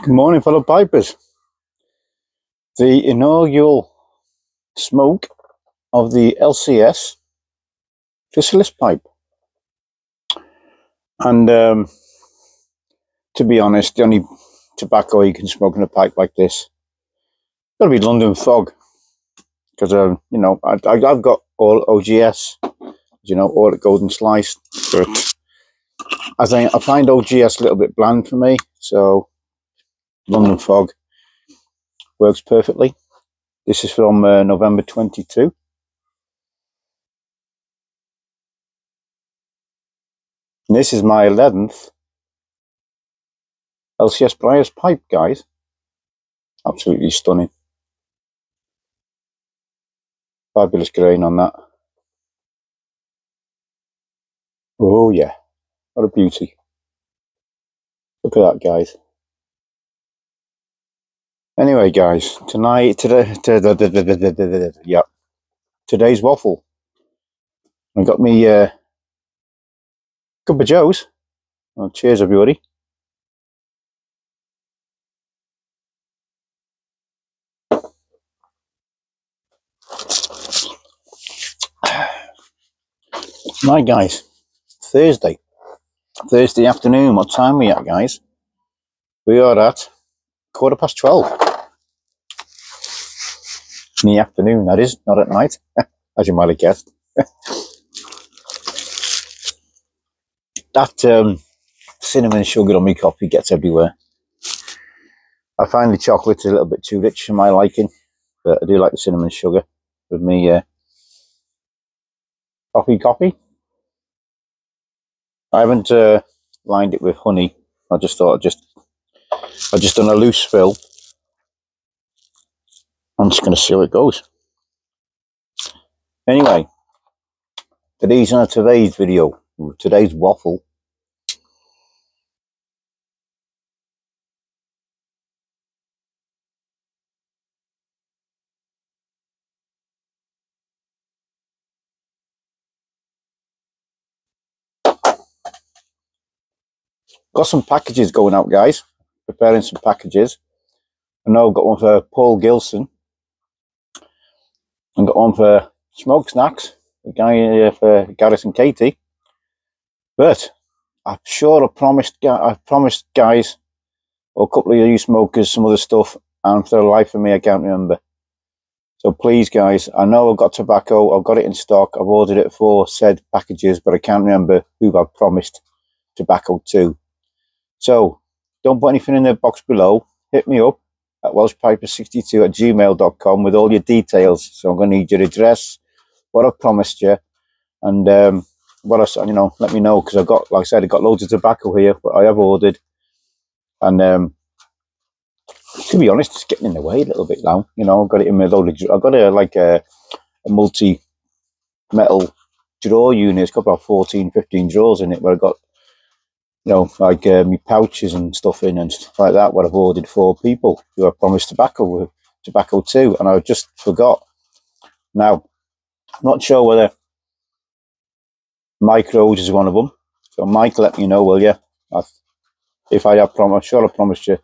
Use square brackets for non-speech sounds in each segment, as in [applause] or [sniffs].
Good morning, fellow pipers. The inaugural smoke of the LCS chrysalis pipe. And um, to be honest, the only tobacco you can smoke in a pipe like this got to be London Fog. Because, um, you know, I, have got all OGS, you know, all the golden slice. But as I, I find OGS a little bit bland for me, so London Fog works perfectly. This is from uh, November 22. And this is my 11th LCS Briars pipe, guys. Absolutely stunning. Fabulous grain on that. Oh yeah, what a beauty. Look at that, guys. Anyway, guys, tonight, today, yeah, today's waffle. I got me uh, cup of Joe's. Well, cheers, everybody. [sighs] Right, guys, Thursday, Thursday afternoon. What time we at, guys? We are at quarter past twelve in the afternoon, that is, not at night, [laughs] as you might have guessed. [laughs] that um, cinnamon sugar on my coffee gets everywhere. I find the chocolate a little bit too rich for my liking, but I do like the cinnamon sugar with me uh, coffee coffee. I haven't uh, lined it with honey. I just thought I'd just I just done a loose fill I'm just going to see how it goes. Anyway, today's on today's video, today's waffle. Got some packages going out, guys. Preparing some packages. I know I've got one for Paul Gilson and got on for smoke snacks, the guy uh, for Garrison Katie. But I'm sure I promised, I promised guys, or a couple of you smokers, some other stuff, and for the life of me, I can't remember. So please, guys, I know I've got tobacco, I've got it in stock, I've ordered it for said packages, but I can't remember who I've promised tobacco to. So don't put anything in the box below. Hit me up at welshpiper62 at gmail.com with all your details. So I'm going to need your address, what I've promised you, and um, what I, you know, let me know because I've got, like I said, I've got loads of tobacco here, but I have ordered. And um, to be honest, it's getting in the way a little bit now. You know, I've got it in my load of, I've got a, like a, a multi metal drawer unit. It's got about 14, 15 drawers in it where I've got you know, like uh, my pouches and stuff in and stuff like that, what I've ordered for people who I promised tobacco with tobacco too, and I just forgot. Now, I'm not sure whether Mike Rhodes is one of them. So Mike, let me know, will you? If I have promised, sure I promised you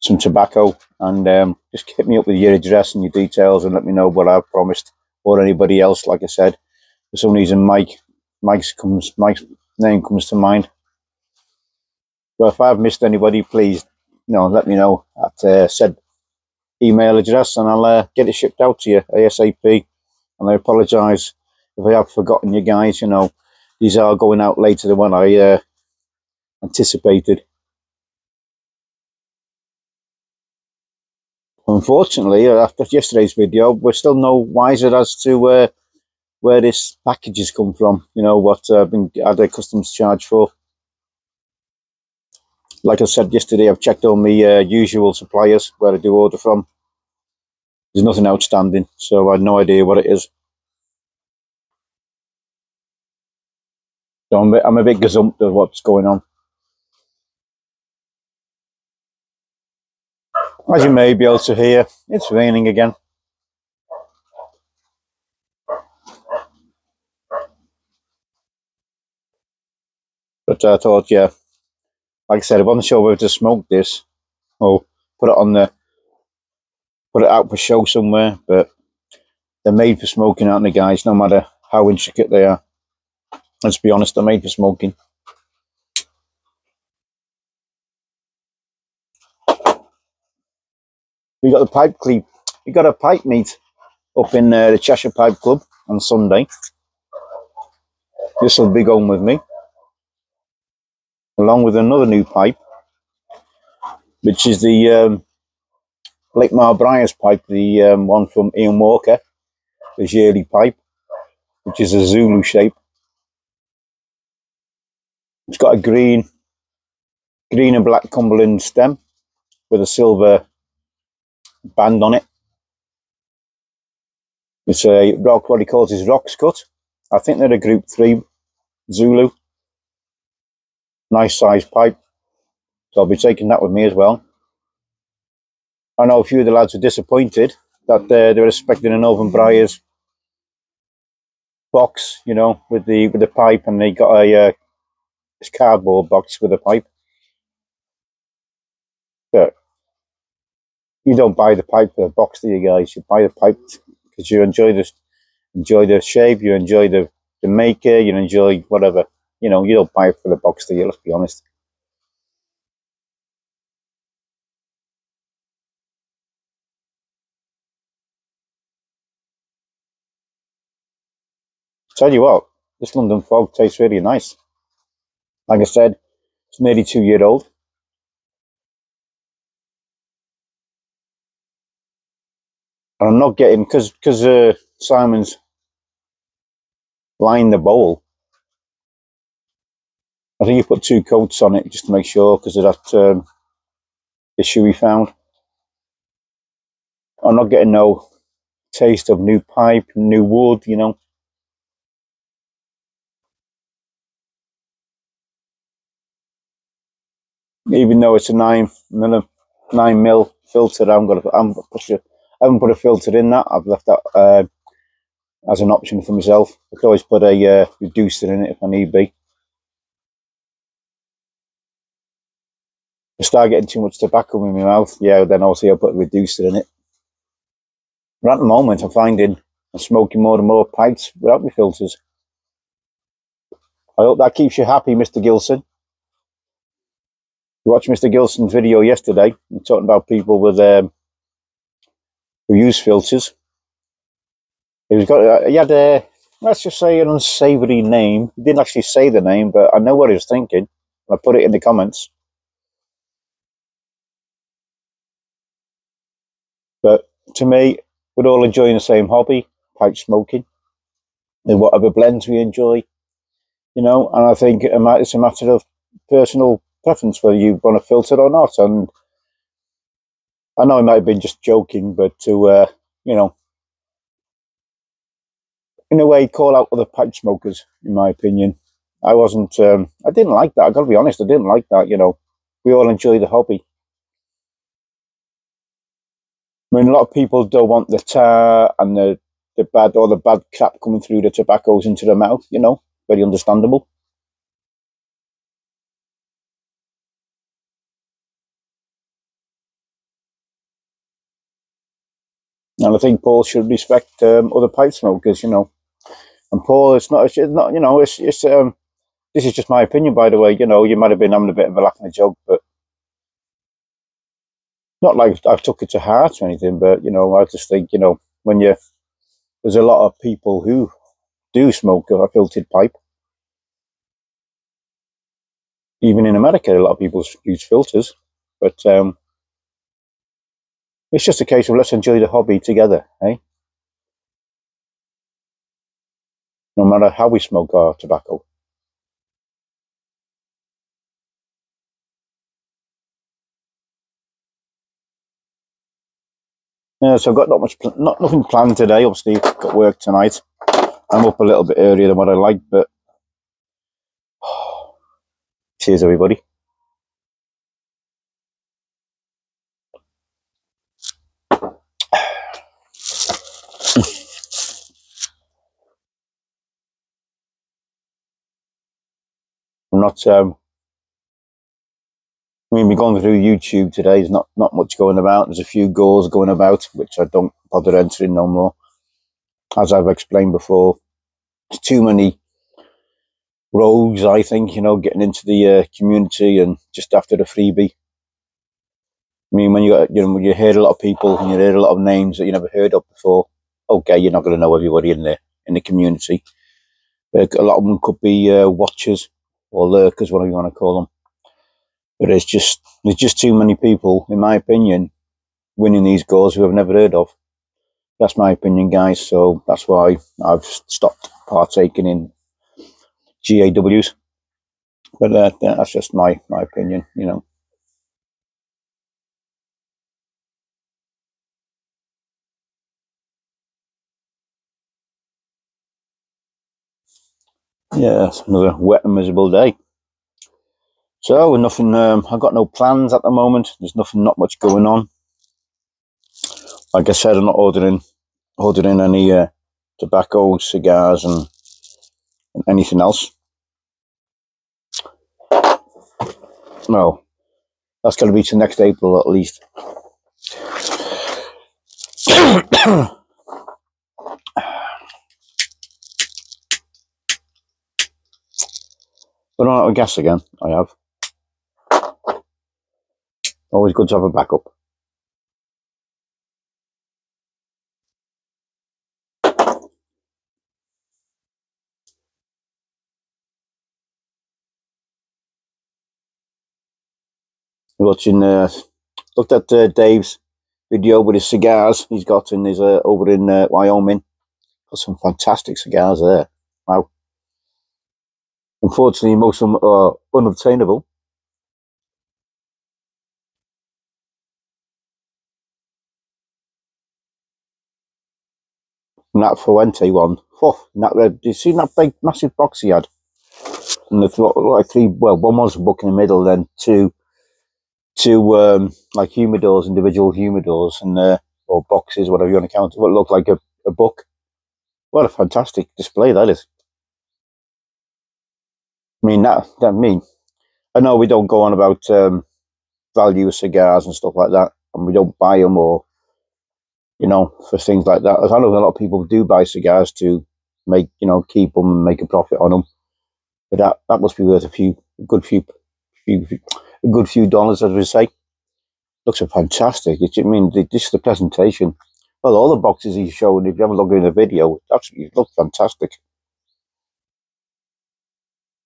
some tobacco, and um, just hit me up with your address and your details, and let me know what I've promised, or anybody else. Like I said, for some reason, Mike, Mike's comes, Mike's name comes to mind. But if I've missed anybody, please, you know, let me know at uh, said email address and I'll uh, get it shipped out to you ASAP. And I apologise if I have forgotten you guys, you know, these are going out later than what I uh, anticipated. Unfortunately, after yesterday's video, we're still no wiser as to uh, where this package has come from, you know, what uh, been had a customs charge for. Like I said yesterday, I've checked all my uh, usual suppliers where I do order from. There's nothing outstanding, so I had no idea what it is. So I'm a bit, I'm a bit gazumped of what's going on. As you may be able to hear, it's raining again. But I thought, yeah, like I said, I wasn't sure whether to smoke this or put it on the put it out for show somewhere, but they're made for smoking, aren't they, guys? No matter how intricate they are. Let's be honest, they're made for smoking. We got the pipe clean. We got a pipe meet up in uh, the Cheshire Pipe Club on Sunday. This will be going with me, along with another new pipe, which is the um, Blake Briars pipe, the um, one from Ian Walker, the yearly pipe, which is a Zulu shape. It's got a green, green and black Cumberland stem with a silver band on it. It's a rock, what he calls his rocks cut. I think they're a group three Zulu. Nice size pipe. So I'll be taking that with me as well. I know a few of the lads are disappointed that uh, they were expecting an Northern Briars box, you know, with the with the pipe, and they got a uh, cardboard box with a pipe. But you don't buy the pipe for the box, do you guys? You buy the pipe because you enjoy this, enjoy the shape, you enjoy the the maker, you enjoy whatever. You know, you don't buy for the box, you? Let's be honest. Tell you what, this London fog tastes really nice. Like I said, it's nearly two year old. And I'm not getting because because uh, Simon's lined the bowl. I think you put two coats on it just to make sure because of that um, issue we found. I'm not getting no taste of new pipe, new wood, you know. Even though it's a nine mil, nine mil filter, I'm gonna I'm push it I haven't put a filter in that. I've left that uh, as an option for myself. I could always put a uh, reducer in it if I need be. I start getting too much tobacco in my mouth, yeah, then obviously I'll put a reducer in it. But at the moment, I'm finding I'm smoking more and more pipes without my filters. I hope that keeps you happy, Mr. Gilson. You watched Mr. Gilson's video yesterday, talking about people with um, who use filters. He was got uh, he had a let's just say an unsavoury name. He didn't actually say the name, but I know what he was thinking. I put it in the comments. But to me, we're all enjoying the same hobby, pipe smoking, and whatever blends we enjoy, you know. And I think it's a matter of personal preference whether you want to filter or not. And I know I might have been just joking, but to, uh, you know, in a way, call out other pipe smokers, in my opinion. I wasn't, um, I didn't like that. i got to be honest, I didn't like that, you know. We all enjoy the hobby. I mean, a lot of people don't want the tar and the, the bad, or the bad crap coming through the tobaccos into the mouth, you know. Very understandable. And I think Paul should respect um, other pipe smokers, you know. And Paul, it's not, it's not, you know, it's, it's, um, this is just my opinion, by the way. You know, you might have been having a bit of a laugh and a joke, but not like I've took it to heart or anything. But you know, I just think, you know, when you there's a lot of people who do smoke a filtered pipe. Even in America, a lot of people use filters, but um, it's just a case of let's enjoy the hobby together, eh? No matter how we smoke our tobacco. Yeah, so I've got not much, not nothing planned today. Obviously, got work tonight. I'm up a little bit earlier than what I like, but [sighs] cheers, everybody. [sighs] I'm not um, I mean, we're going through YouTube today. There's not, not much going about. There's a few goals going about, which I don't bother entering no more. As I've explained before, there's too many rogues, I think, you know, getting into the uh, community and just after the freebie. I mean, when you got, you know, when you hear a lot of people and you hear a lot of names that you never heard of before, okay, you're not going to know everybody in the in the community. But a lot of them could be uh, watchers or lurkers, whatever you want to call them. But it's just there's just too many people, in my opinion, winning these goals who I've never heard of. That's my opinion, guys. So that's why I've stopped partaking in GAWs. But uh, that's just my my opinion, you know. yeah, it's another wet and miserable day. So nothing. Um, I've got no plans at the moment. There's nothing, not much going on. Like I said, I'm not ordering ordering any uh, tobacco, cigars, and, and anything else. No, that's going to be to next April at least. [coughs] But I'm out of gas again. I have. Always good to have a backup. Watching, uh, looked at uh, Dave's video with his cigars he's got in his uh, over in uh, Wyoming. Got some fantastic cigars there. Wow. Unfortunately, most of them are unobtainable. That Fuente one, oh, that red, you see that big, massive box he had? And the like three, well, one was a book in the middle, then two, two, um, like humidors, individual humidors, and, uh, or boxes, whatever you want to count, what looked like a, a book. What a fantastic display that is. I mean, that, that mean, I know we don't go on about um, value cigars and stuff like that, and we don't buy them or, you know, for things like that. I know a lot of people do buy cigars to make, you know, keep them and make a profit on them. But that, that must be worth a few, a good few, few, a good few dollars, as we say. Looks fantastic. It's, I mean, just the presentation. Well, all the boxes he's showing, if you have a look in the video, absolutely look fantastic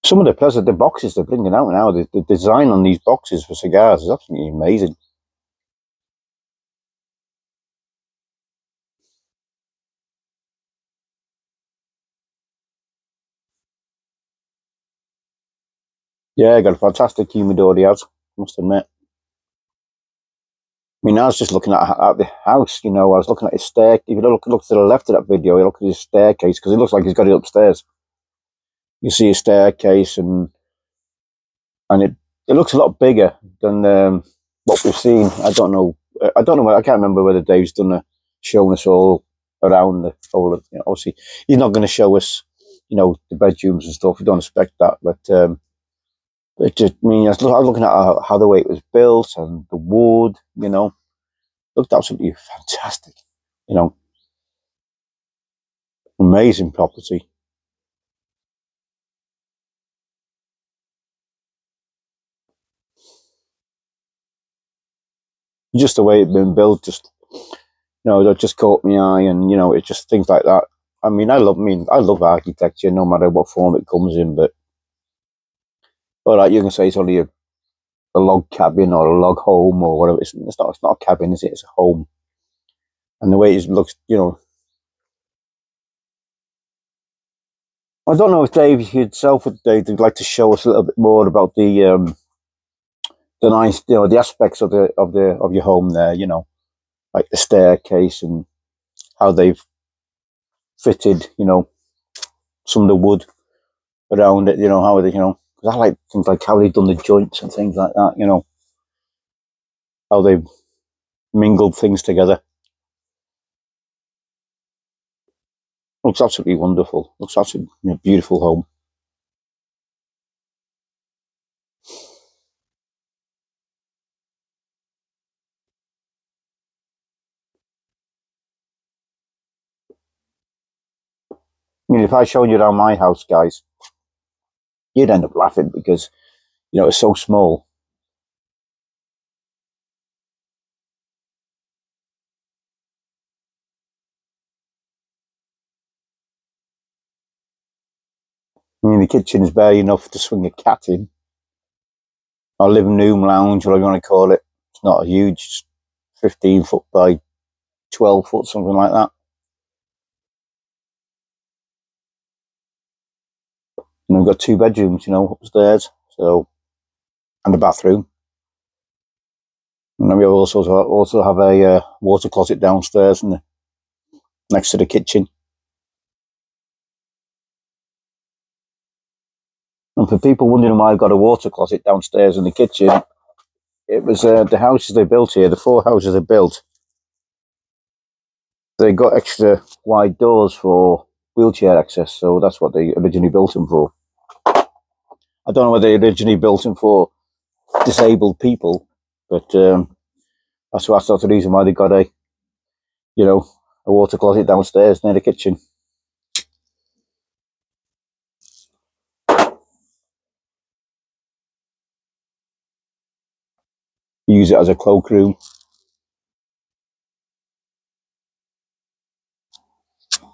some of the pleasant the boxes they're bringing out now, the, the design on these boxes for cigars is absolutely amazing. Yeah, got a fantastic humidor he has, must admit. I mean, I was just looking at, at the house, you know, I was looking at his stair. If you look, look to the left of that video, you look at his staircase, because it looks like he's got it upstairs you see a staircase and and it it looks a lot bigger than um, what we've seen. I don't know. I don't know. I can't remember whether Dave's done a showing us all around the whole of. You know, obviously, he's not going to show us, you know, the bedrooms and stuff. We don't expect that, but um, it just I mean I was looking at how, the way it was built and the wood. You know, looked absolutely fantastic. You know, amazing property. just the way it's been built, just you know, that just caught my eye, and you know, it's just things like that. I mean, I love, I mean, I love architecture, no matter what form it comes in. But all right, you can say it's only a, a log cabin or a log home or whatever. It's, it's not. It's not a cabin, is it? It's a home. And the way it looks, you know. I don't know if Dave himself would Dave would like to show us a little bit more about the um, the nice, you know, the aspects of the of the of your home there. You know, like the staircase and how they've fitted, you know, some of the wood around it. You know how they, you know, because I like things like how they've done the joints and things like that, you know, how they've mingled things together. Looks absolutely wonderful. Looks absolutely you know, beautiful home. I mean, if I showed you around my house, guys, you'd end up laughing because, you know, it's so small. I mean, the kitchen is bare enough to swing a cat in. Our living room, lounge, whatever you want to call it. It's not a huge, 15 foot by 12 foot, something like that. And we've got two bedrooms, you know, upstairs, so, and a bathroom. And then we also also have a uh, water closet downstairs and next to the kitchen. And for people wondering why I've got a water closet downstairs in the kitchen, it was uh, the houses they built here, the four houses they built. They got extra wide doors for wheelchair access, so that's what they originally built them for. I don't know whether they originally built them for disabled people, but um, that's, that's the reason why they got a, you know, a water closet downstairs near the kitchen. use it as a cloakroom.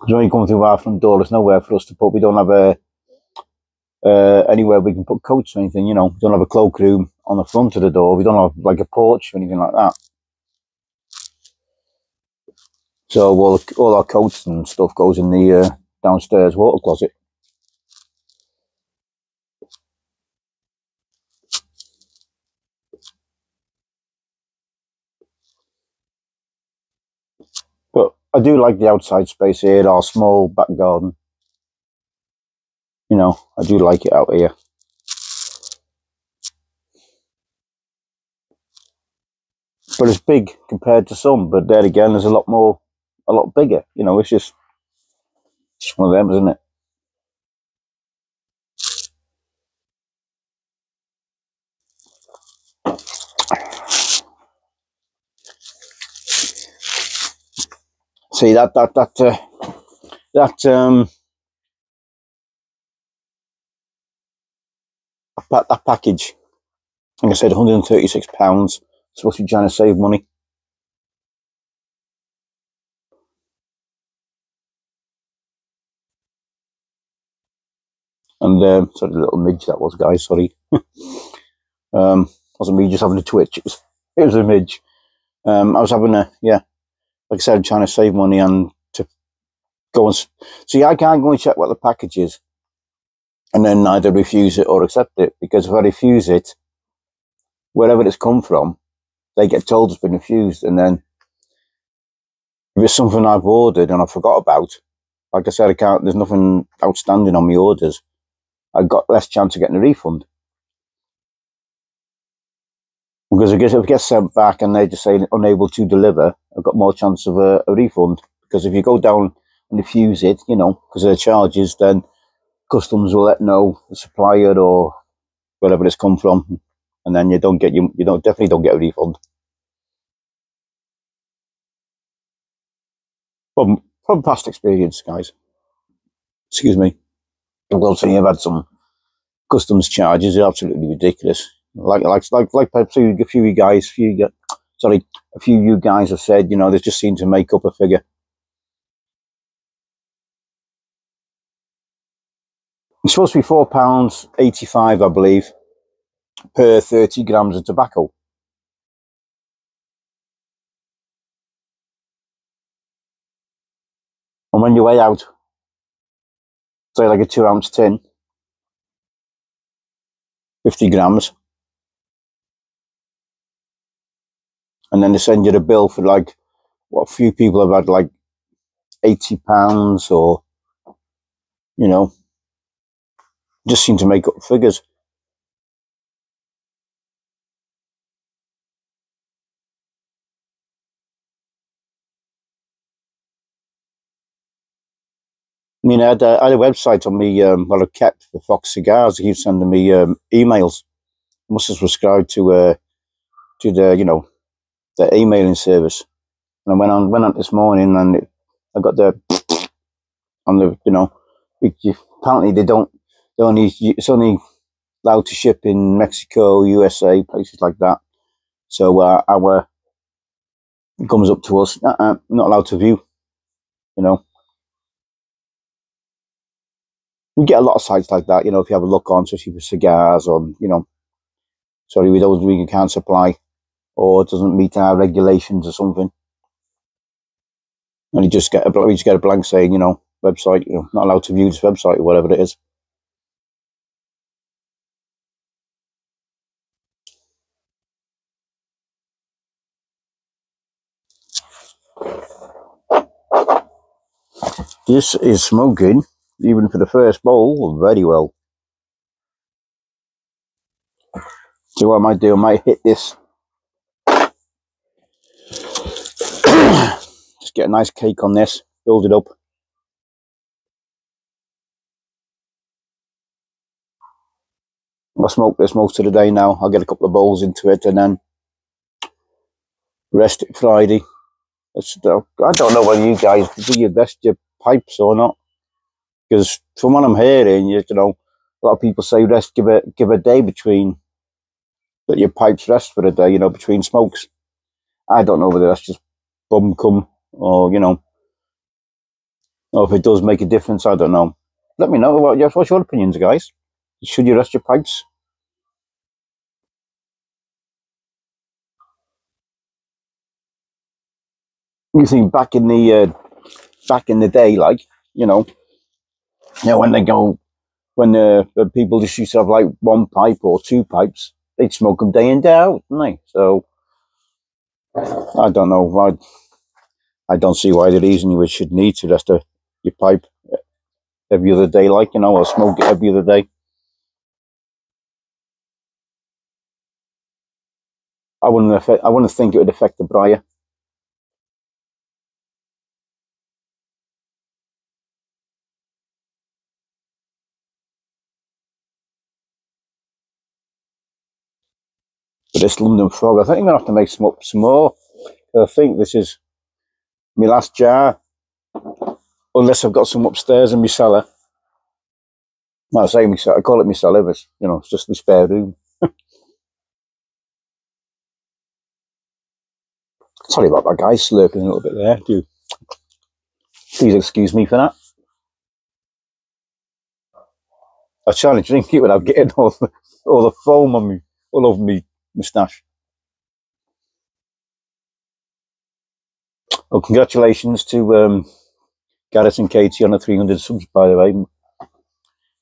When you come through our front door, there's nowhere for us to put. We don't have a uh, anywhere we can put coats or anything. You know, we don't have a cloakroom on the front of the door. We don't have like a porch or anything like that. So all, all our coats and stuff goes in the uh, downstairs water closet. But I do like the outside space here, our small back garden. You know, I do like it out here. But it's big compared to some, but there again, there's a lot more, a lot bigger. You know, it's just, it's one of them, isn't it? see that that that uh, that um that, that package. Like I said 136 pounds. Supposed to be trying to save money. And um, sorry little midge that was guys sorry. [laughs] Um wasn't me just having a twitch it was it was a midge. Um I was having a yeah like I said, I'm trying to save money and to go and see. I can't go and check what the package is, and then either refuse it or accept it because if I refuse it, wherever it's come from, they get told it's been refused, and then if it's something I've ordered and I forgot about, like I said, I can't. There's nothing outstanding on my orders. I've got less chance of getting a refund. Because if it gets sent back and they just say unable to deliver, I've got more chance of a, a refund. Because if you go down and refuse it, you know, because of the charges, then customs will let know the supplier or wherever it's come from, and then you don't get you you don't definitely don't get a refund. From from past experience, guys. Excuse me. Well, say you've had some customs charges, they're absolutely ridiculous. Like like like like a few, a few you guys, few get sorry, a few you guys have said, you know, they just seem to make up a figure. It's supposed to be four pounds eighty-five, I believe, per thirty grams of tobacco. And when you weigh out, say like a two ounce tin, 50 grams, and then they send you the bill for like what a few people have had like 80 pounds or you know just seem to make up figures I mean, I had, a, I had a website on me, um, well, I kept for Fox Cigars. He keeps sending me um, emails. I must have subscribed to, uh, to the, you know, the emailing service. And I went on went on this morning and it, I got the [sniffs] on the you know apparently they don't. Only it's only allowed to ship in Mexico, USA, places like that. So uh, our it comes up to us. Uh -uh, not allowed to view. You know. We get a lot of sites like that. You know, if you have a look on, especially for cigars, or you know, sorry, we those we can't supply, or it doesn't meet our regulations or something. And you just get a you just get a blank saying, you know, website, you know, not allowed to view this website or whatever it is. This is smoking, even for the first bowl, very well. So what I might do, I might hit this. [coughs] Just get a nice cake on this, build it up. I'll smoke this most of the day now. I'll get a couple of bowls into it and then rest it Friday. It's, I don't know whether you guys do you rest your pipes or not. Because from what I'm hearing, you, know, a lot of people say rest, give a give a day between, that your pipes rest for a day, you know, between smokes. I don't know whether that's just bum cum or, you know, or if it does make a difference, I don't know. Let me know what your, what's your opinions, guys. Should you rest your pipes? You think back in the uh, back in the day, like you know, you know when they go when the, the people just used to have like one pipe or two pipes, they'd smoke them day in day out, didn't they? So I don't know why. I don't see why the reason you should need to rest a, uh, your pipe every other day, like you know, or smoke it every other day. I wouldn't affect, I wouldn't think it would affect the briar. This London Fog, I think I'm going to have to make some up some more. I think this is my last jar. Unless I've got some upstairs in my cellar. I say my I call it my cellar, but you know, it's just my spare room. [laughs] Sorry about that, guys, slurping a little bit there. Do please excuse me for that. I was trying to drink it without getting all the, all the foam on me, all over me moustache. Well, congratulations to um, Gareth and Katie on the 300 subs, by the way.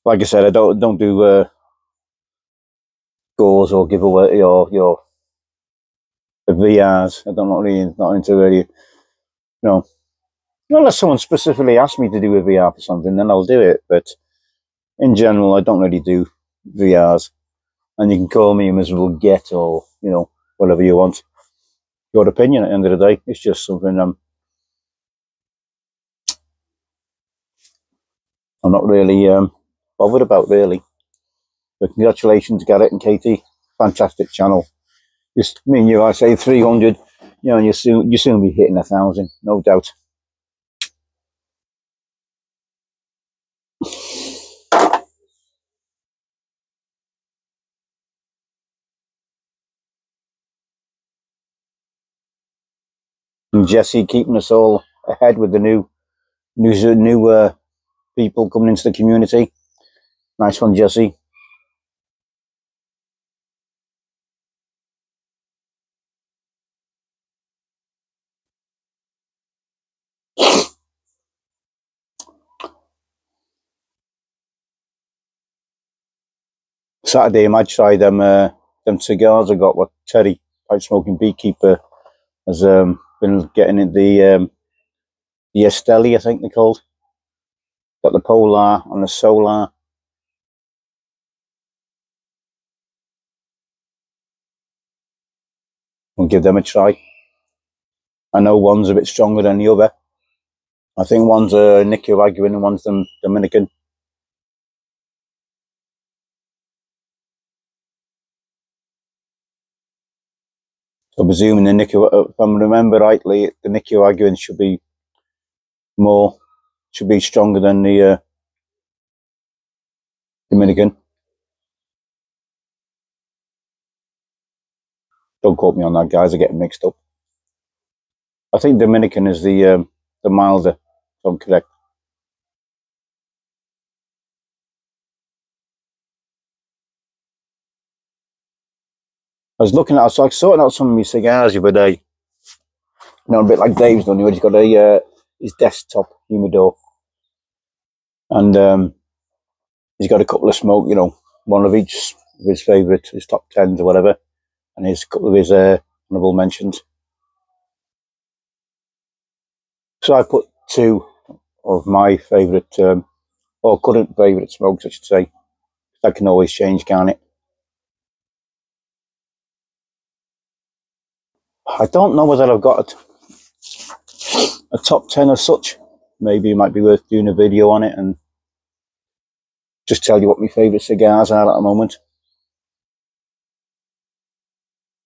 Like I said, I don't don't do uh, goals or giveaway or your VRs. I don't not really not into really, you know, unless someone specifically asks me to do a VR for something, then I'll do it. But in general, I don't really do VRs and you can call me a miserable get or you know whatever you want. Your opinion at the end of the day. It's just something i'm i'm not really um, bothered about really. But congratulations garrett and katie. Fantastic channel. Just me and you i say 300 you know and you soon you soon be hitting a thousand no doubt and Jesse keeping us all ahead with the new new new uh, people coming into the community. Nice one, Jesse. Saturday, I might try them uh, them cigars I got. What Terry, pipe smoking beekeeper, has um, been getting in the um, the Esteli, I think they're called. Got the Polar and the Solar. We'll give them a try. I know one's a bit stronger than the other. I think one's a Nicaraguan and one's the I'm presuming the Nicaraguan, if I remember rightly, the Nicaraguan should be more, should be stronger than the uh, Dominican. Don't quote me on that, guys. I get mixed up. I think Dominican is the um, the milder, if I'm correct. I was looking at, so I sorting out some of my cigars the other day. You know, a bit like Dave's done. He's got a uh, his desktop humidor, and um, he's got a couple of smoke. You know, one of each of his favourite, his top tens or whatever, and his couple of his uh, honourable mentions. So I put two of my favourite, um, or current favourite smokes, I should say. That can always change, can't it? I don't know whether I've got a, a top 10 as such. Maybe it might be worth doing a video on it and just tell you what my favourite cigars are at the moment.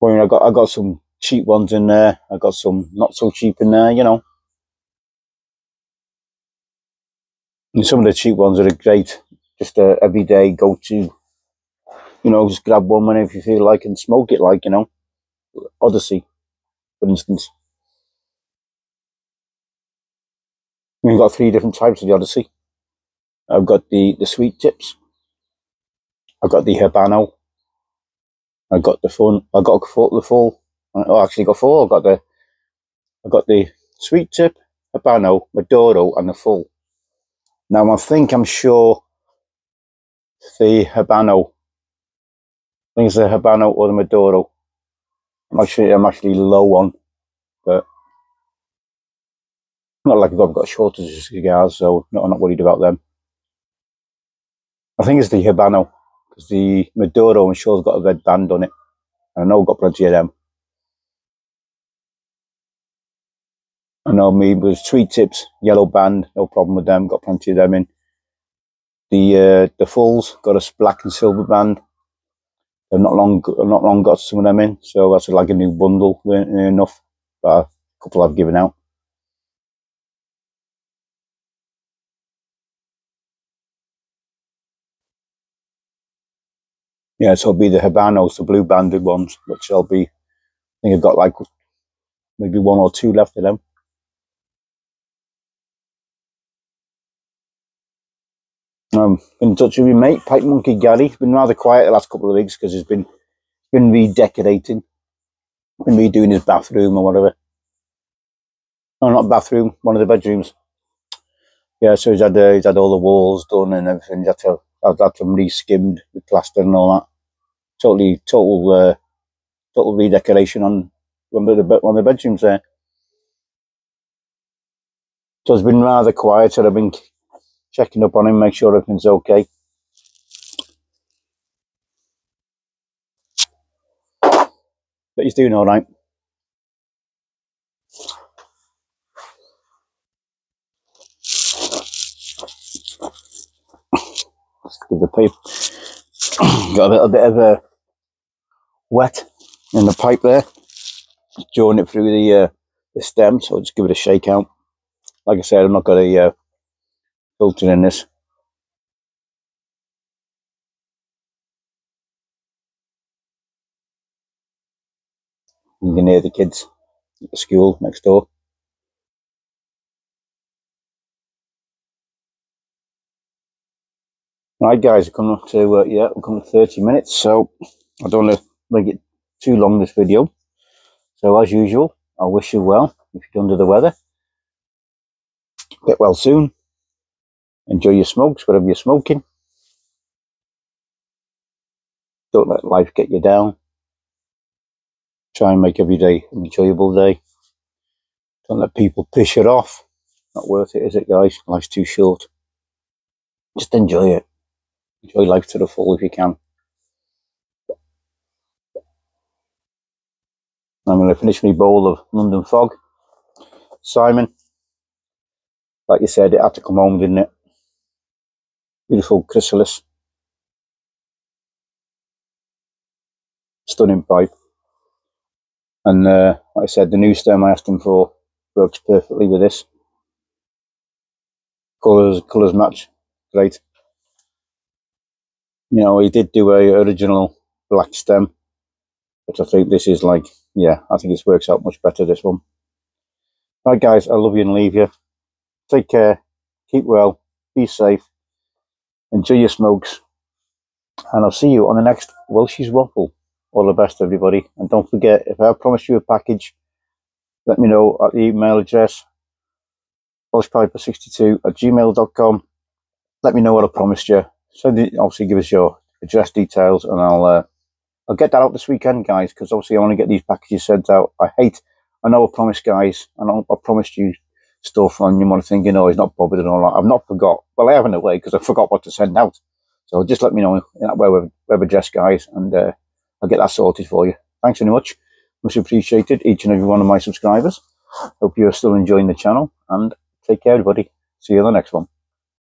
I mean, I got I got some cheap ones in there. I got some not so cheap in there, you know. And some of the cheap ones are great, just uh, a everyday go to. You know, just grab one whenever you feel like and smoke it, like you know. Odyssey for instance. We've got three different types of the Odyssey. I've got the, the sweet tips. I've got the Habano. I've got the fun. I've got the full. Oh, actually got four. I've got the. I've got the sweet tip, Habano, Maduro, and the full. Now I think I'm sure the Habano. I think it's the Habano or the Maduro I'm actually I'm actually low on, but not like I've got, I've got shortages of cigars, so not, I'm not worried about them. I think it's the Habano because the Maduro I'm sure has got a red band on it. And I know I've got plenty of them. I know me with three tips, yellow band, no problem with them. Got plenty of them in. The uh, the fulls got a black and silver band. I've not long, not long got some of them in, so that's like a new bundle Weren't enough. But a couple I've given out. Yeah, so it'll be the Habanos, the blue banded ones, which I'll be. I think I've got like maybe one or two left of them. Um, been in touch with your mate, Pipe Monkey Gary. He's been rather quiet the last couple of weeks because he's been been redecorating, been redoing his bathroom or whatever. No, not bathroom, one of the bedrooms. Yeah, so he's had uh, he's had all the walls done and everything. He's had to had, had re-skimmed with plaster and all that. Totally, total, uh, total redecoration on one of the one of the bedrooms there. So it's been rather quiet. So I've been checking up on him, make sure everything's okay. But he's doing all right. Let's give the pipe. [coughs] Got a little bit of a wet in the pipe there. Drawing it through the uh, the stem, so I'll just give it a shake out. Like I said, I'm not got a uh, filter in this. You can hear the kids at the school next door. Right, guys, we're coming up to uh, yeah, we're coming to 30 minutes, so I don't want to make it too long this video. So as usual, I wish you well if you're under the weather. Get well soon. Enjoy your smokes, whatever you're smoking. Don't let life get you down. Try and make every day an enjoyable day. Don't let people piss you off. Not worth it, is it, guys? Life's too short. Just enjoy it. Enjoy life to the full if you can. I'm going to finish my bowl of London Fog. Simon, like you said, it had to come home, didn't it? Beautiful chrysalis. Stunning pipe. And uh, like I said, the new stem I asked him for works perfectly with this. Colours, colours match. Great. you know, he did do a original black stem, but I think this is like, yeah, I think this works out much better, this one. Right, guys, I love you and leave you. Take care, keep well, be safe, enjoy your smokes, and I'll see you on the next Welsh's Waffle. All the best, everybody. And don't forget, if I promised you a package, let me know at the email address, welshpiper62 at gmail.com. Let me know what I promised you. It, obviously give us your address details and I'll uh, I'll get that out this weekend, guys, because obviously I want to get these packages sent out. I hate, I know I promised, guys, and I, I promised you stuff, and you might think, you know, he's not bothered and all that. I've not forgot. Well, I haven't a way because I forgot what to send out. So just let me know web, web address, guys, and uh, I'll get that sorted for you. Thanks very much. Much appreciated, each and every one of my subscribers. Hope you're still enjoying the channel, and take care, everybody. See you in the next one.